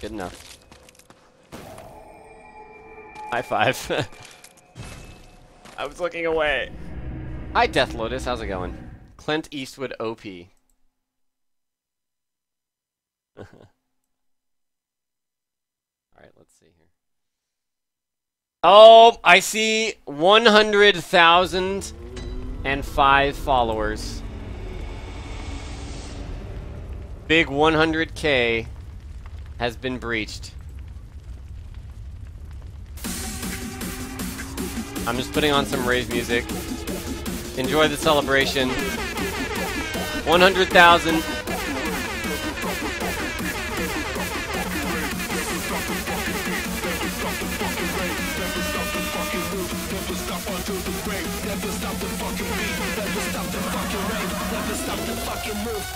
Good enough. High five. I was looking away. Hi, Death Lotus. How's it going? Clint Eastwood OP. Alright, let's see here. Oh, I see 100,005 followers. Big 100k has been breached. I'm just putting on some rave music. Enjoy the celebration. 100,000.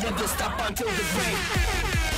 Never stop until the break.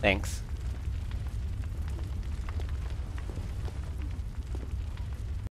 Thanks.